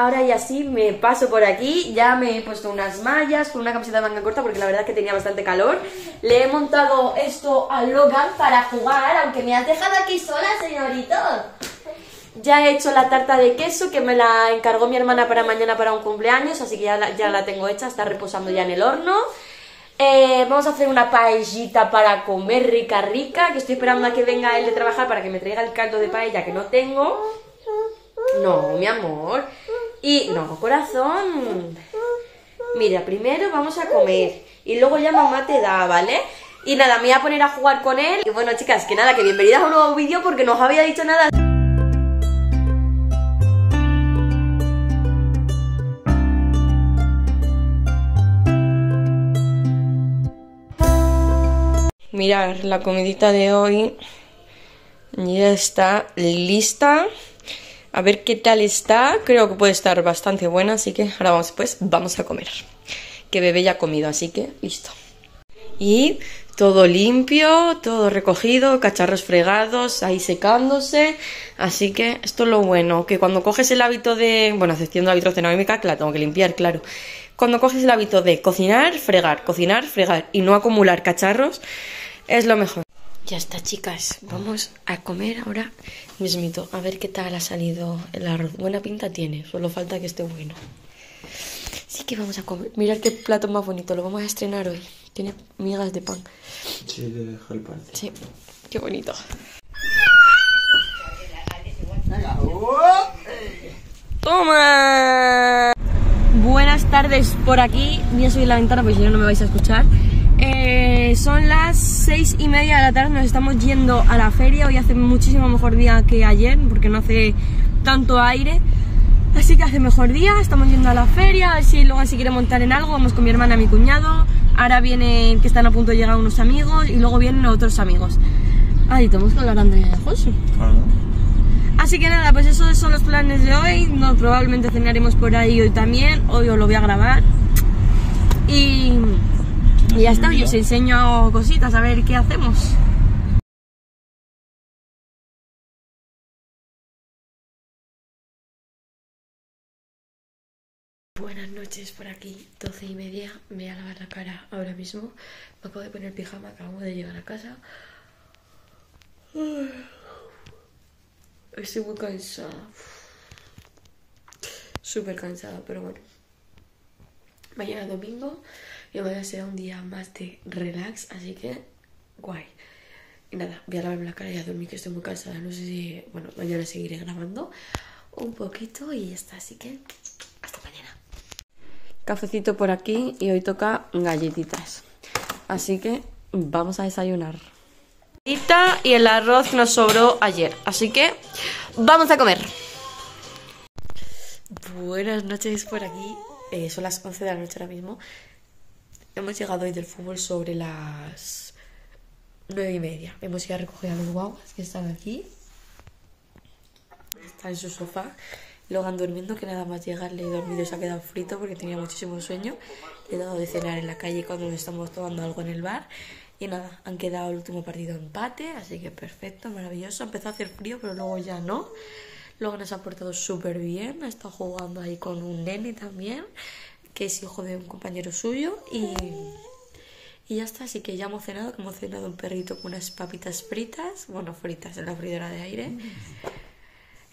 ahora y así me paso por aquí, ya me he puesto unas mallas con una camiseta de manga corta porque la verdad es que tenía bastante calor. Le he montado esto a Logan para jugar, aunque me has dejado aquí sola, señorito. Ya he hecho la tarta de queso que me la encargó mi hermana para mañana para un cumpleaños, así que ya la, ya la tengo hecha, está reposando ya en el horno. Eh, vamos a hacer una paellita para comer rica rica, que estoy esperando a que venga él de trabajar para que me traiga el caldo de paella que no tengo. No, mi amor. Y no, corazón. Mira, primero vamos a comer y luego ya mamá te da, ¿vale? Y nada, me voy a poner a jugar con él. Y bueno, chicas, que nada, que bienvenidas a un nuevo vídeo porque no os había dicho nada. Mirar, la comidita de hoy ya está lista. A ver qué tal está. Creo que puede estar bastante buena, así que ahora vamos pues, vamos a comer. Que bebé ya ha comido, así que listo. Y todo limpio, todo recogido, cacharros fregados, ahí secándose. Así que esto es lo bueno, que cuando coges el hábito de, bueno, excepción de cenómica, que la tengo que limpiar, claro. Cuando coges el hábito de cocinar, fregar, cocinar, fregar y no acumular cacharros, es lo mejor. Ya está, chicas. Vamos a comer ahora mismito. A ver qué tal ha salido el arroz. Buena pinta tiene, solo falta que esté bueno. Sí que vamos a comer. Mirad qué plato más bonito, lo vamos a estrenar hoy. Tiene migas de pan. Sí, le dejo el parte. Sí, qué bonito. ¡Toma! Buenas tardes por aquí. Voy a subir la ventana porque si no, no me vais a escuchar. Eh, son las seis y media de la tarde, nos estamos yendo a la feria. Hoy hace muchísimo mejor día que ayer porque no hace tanto aire. Así que hace mejor día, estamos yendo a la feria, a ver si luego si quiere montar en algo, vamos con mi hermana y mi cuñado. Ahora vienen que están a punto de llegar unos amigos y luego vienen otros amigos. Ahí tenemos que hablar Andrea y Josu. Así que nada, pues esos son los planes de hoy. No, probablemente cenaremos por ahí hoy también. Hoy os lo voy a grabar. Y, ya está, y os enseño cositas a ver qué hacemos. Buenas noches por aquí, 12 y media. Me voy a lavar la cara ahora mismo. Acabo de poner pijama, acabo de llegar a casa. Estoy muy cansada. Súper cansada, pero bueno. Mañana domingo y mañana será un día más de relax, así que guay. Y nada, voy a lavarme la cara y a dormir que estoy muy cansada. No sé si, bueno, mañana seguiré grabando un poquito y ya está, así que hasta mañana. Cafecito por aquí y hoy toca galletitas. Así que vamos a desayunar. Y el arroz nos sobró ayer, así que vamos a comer. Buenas noches por aquí. Eh, son las 11 de la noche ahora mismo. Hemos llegado hoy del fútbol sobre las 9 y media. Hemos ido a recoger a los guaguas que están aquí. Está en su sofá. Logan durmiendo, que nada más llegar le he dormido se ha quedado frito porque tenía muchísimo sueño. Le he dado de cenar en la calle cuando estamos tomando algo en el bar. Y nada, han quedado el último partido empate, así que perfecto, maravilloso. Empezó a hacer frío, pero luego ya no. Luego nos ha portado súper bien, ha estado jugando ahí con un nene también, que es hijo de un compañero suyo. Y, y ya está, así que ya hemos cenado, que hemos cenado un perrito con unas papitas fritas, bueno, fritas en la freidora de aire.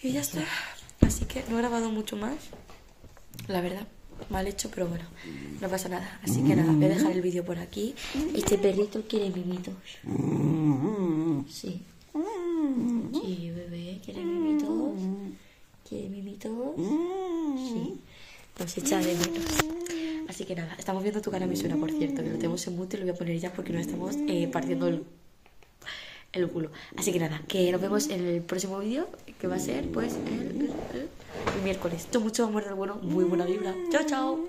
Y ya está, así que no he grabado mucho más, la verdad mal hecho, pero bueno, no pasa nada. Así que nada, voy a dejar el vídeo por aquí. Este perrito quiere mimitos. Sí. Sí, bebé, quiere mimitos. ¿Quiere mimitos? Sí. Nos echa de menos. Así que nada, estamos viendo tu cara me suena, por cierto, que lo tenemos en mute y lo voy a poner ya porque nos estamos eh, partiendo el, el culo. Así que nada, que nos vemos en el próximo vídeo, que va a ser pues el, el, el, miércoles. Mucho, amor bueno, muy buena vibra. Chao, chao.